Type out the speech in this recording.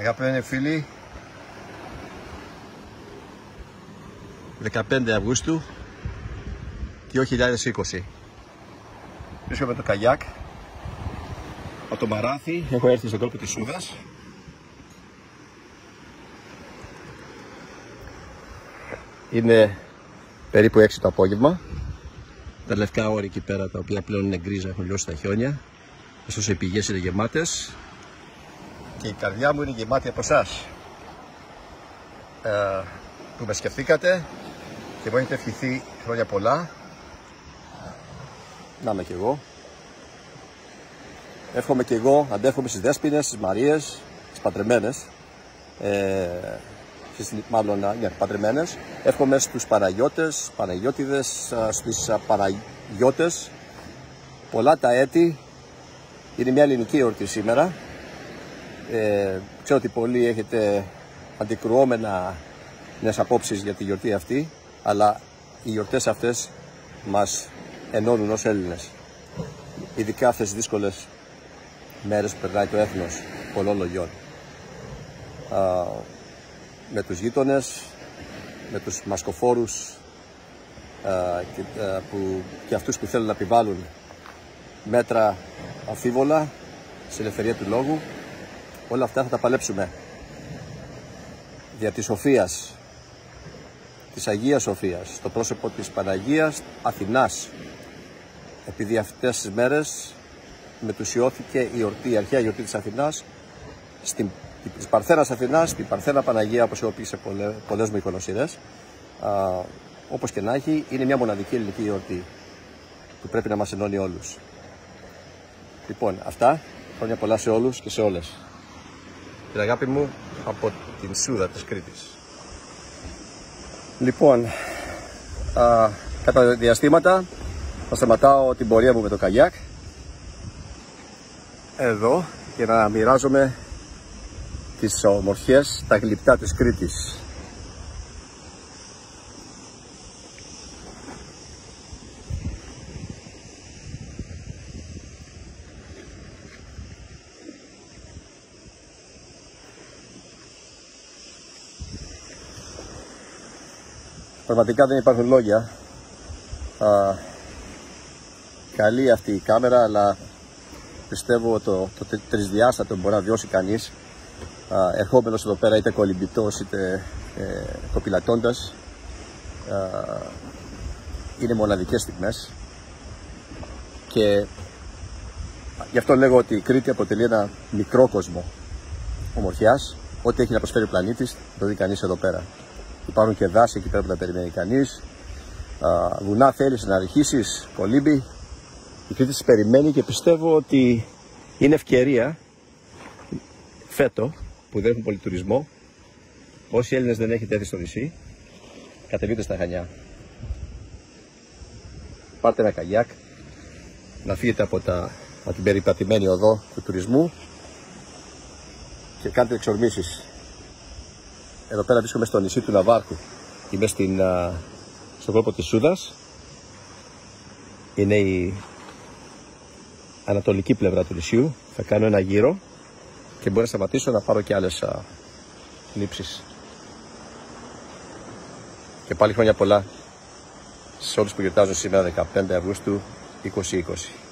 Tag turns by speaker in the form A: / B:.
A: Αγαπημένοι φίλοι, 15 Αυγούστου 2020. Βρίσκομαι με το καγιάκ; Από το Μαράθι. Έχω έρθει στον κόλπο της Σούδας. Είναι περίπου 6 το απόγευμα. Τα λευκά όρη εκεί πέρα τα οποία πλέον είναι γκρίζα έχουν λιώσει τα χιόνια. Ωστόσο οι πηγές είναι γεμάτες και η καρδιά μου είναι γεμάτη από εσάς ε, που με σκεφτήκατε και μου έχετε ευχηθεί χρόνια πολλά. Να είμαι κι εγώ. Εύχομαι κι εγώ, αντέχομαι στις Δέσποινες, στις Μαρίες, στις Παντρεμένες. Ε, στις, μάλλον, ναι, Παντρεμένες. Εύχομαι στους Παναγιώτες, Παναγιώτιδες, στις Παναγιώτες. Πολλά τα έτη. Είναι μια ελληνική εορτή σήμερα. Ε, ξέρω ότι πολλοί έχετε αντικρουόμενα νέες απόψεις για τη γιορτή αυτή, αλλά οι γιορτές αυτές μας ενώνουν ως Έλληνες. Ειδικά αυτές τις δύσκολες μέρες που περνάει το έθνος πολλών λογιών. Α, με τους γείτονες, με τους μασκοφόρους α, και, που, και αυτούς που θέλουν να επιβάλλουν μέτρα αμφίβολα στην ελευθερία του λόγου Όλα αυτά θα τα παλέψουμε. Δια της Σοφίας, της Αγίας Σοφίας, στο πρόσωπο της Παναγίας Αθηνάς. Επειδή αυτές τις μέρες μετουσιώθηκε η, η αρχαία γιορτή της Αθηνάς στην, της Παρθένας Αθηνάς, την Παρθένα Παναγία όπως έχω πει σε πολλές, πολλές μου εικονοσύρες. Α, όπως και να έχει, είναι μια μοναδική ελληνική γιορτή που πρέπει να μας ενώνει όλους. Λοιπόν, αυτά. Χρόνια πολλά σε όλους και σε όλες την αγάπη μου από την Σούδα της Κρήτης. Λοιπόν, α, κατά διαστήματα θα σταματάω την πορεία μου με το καγιάκ εδώ για να μοιράζομαι τις ομορφιές, τα γλυπτά της Κρήτης. Πραγματικά δεν υπάρχουν λόγια. Α, καλή αυτή η κάμερα, αλλά πιστεύω το, το τρισδιάστατο μπορεί να βιώσει κανείς. Ερχόμενος εδώ πέρα είτε κολυμπητός είτε ε, κοπηλατώντας είναι μοναδικές στιγμές. Και γι' αυτό λέγω ότι η Κρήτη αποτελεί ένα μικρό κόσμο ομορφιάς. Ό,τι έχει να προσφέρει ο πλανήτης το δει κανείς εδώ πέρα Υπάρχουν και δάση εκεί πέρα που τα περιμένει κανείς. Βουνά θέλεις να αρχίσεις, κολύμπι. Η Κρήτη περιμένει και πιστεύω ότι είναι ευκαιρία φέτο που δεν έχουν πολύ τουρισμό. Όσοι Έλληνες δεν έχετε έρθει στο νησί, κατεβείτε στα Χανιά. Πάρτε ένα καγιάκ, να φύγετε από, τα, από την περιπατημένη οδό του τουρισμού και κάντε εξορμήσεις εδώ πέρα βρίσκομαι στο νησί του Ναβάρχου. Είμαι στην, α, στον κόλπο της Σούδας. Είναι η ανατολική πλευρά του νησιού. Θα κάνω ένα γύρο και μπορώ να σταματήσω να πάρω και άλλες α, λήψεις. Και πάλι χρόνια πολλά σε όλους που γιορτάζουν σήμερα 15 Αυγούστου 2020.